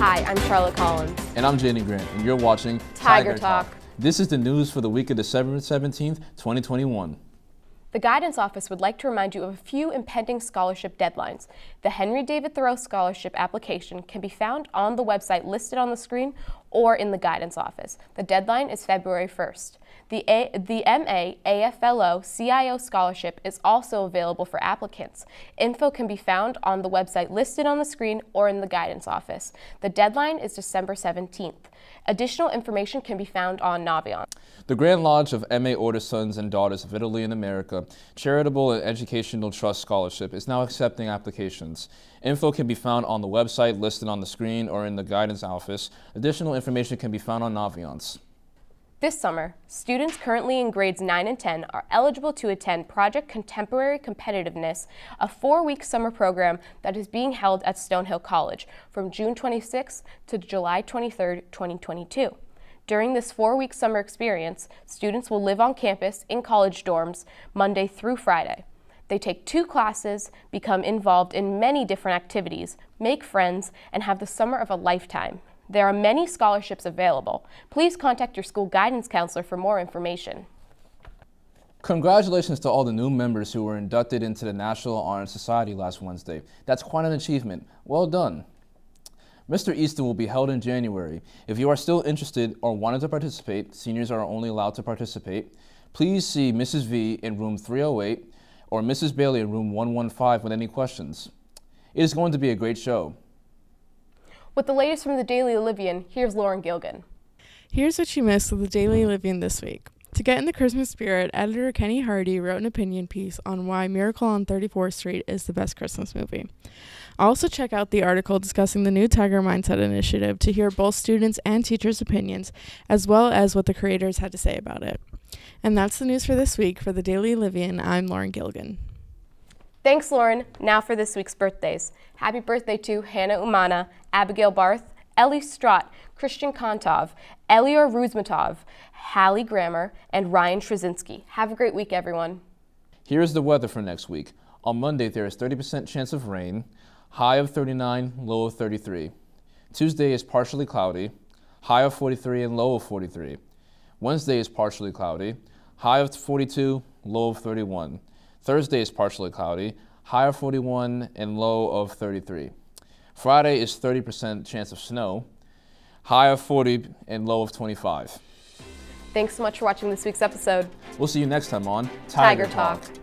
Hi, I'm Charlotte Collins. And I'm Jenny Grant, and you're watching Tiger, Tiger Talk. Talk. This is the news for the week of December 17th, 2021. The Guidance Office would like to remind you of a few impending scholarship deadlines. The Henry David Thoreau Scholarship application can be found on the website listed on the screen or in the Guidance Office. The deadline is February 1st. The, a the MA AFL-CIO Scholarship is also available for applicants. Info can be found on the website listed on the screen or in the Guidance Office. The deadline is December 17th. Additional information can be found on Naviance. The Grand Lodge of MA Order Sons and Daughters of Italy in America Charitable and Educational Trust Scholarship is now accepting applications. Info can be found on the website listed on the screen or in the guidance office. Additional information can be found on Naviance. This summer, students currently in grades 9 and 10 are eligible to attend Project Contemporary Competitiveness, a four-week summer program that is being held at Stonehill College from June 26 to July 23, 2022. During this four-week summer experience, students will live on campus in college dorms Monday through Friday. They take two classes, become involved in many different activities, make friends, and have the summer of a lifetime. There are many scholarships available. Please contact your school guidance counselor for more information. Congratulations to all the new members who were inducted into the National Honor Society last Wednesday. That's quite an achievement. Well done. Mr. Easton will be held in January. If you are still interested or wanted to participate, seniors are only allowed to participate. Please see Mrs. V in room 308 or Mrs. Bailey in room 115 with any questions. It is going to be a great show. With the latest from the Daily Olivian, here's Lauren Gilgan. Here's what you missed with the Daily Olivian this week. To get in the Christmas spirit, editor Kenny Hardy wrote an opinion piece on why Miracle on 34th Street is the best Christmas movie. Also, check out the article discussing the new Tiger Mindset initiative to hear both students and teachers' opinions, as well as what the creators had to say about it. And that's the news for this week. For the Daily Olivian, I'm Lauren Gilgan. Thanks, Lauren. Now for this week's birthdays. Happy birthday to Hannah Umana, Abigail Barth, Ellie Strott, Christian Kontov, Elior Ruzmatov, Hallie Grammer, and Ryan Trzynski. Have a great week, everyone. Here's the weather for next week. On Monday, there is 30% chance of rain, high of 39, low of 33. Tuesday is partially cloudy, high of 43 and low of 43. Wednesday is partially cloudy, high of 42, low of 31. Thursday is partially cloudy, high of 41 and low of 33. Friday is 30% chance of snow, high of 40 and low of 25. Thanks so much for watching this week's episode. We'll see you next time on Tiger, Tiger Talk. Talk.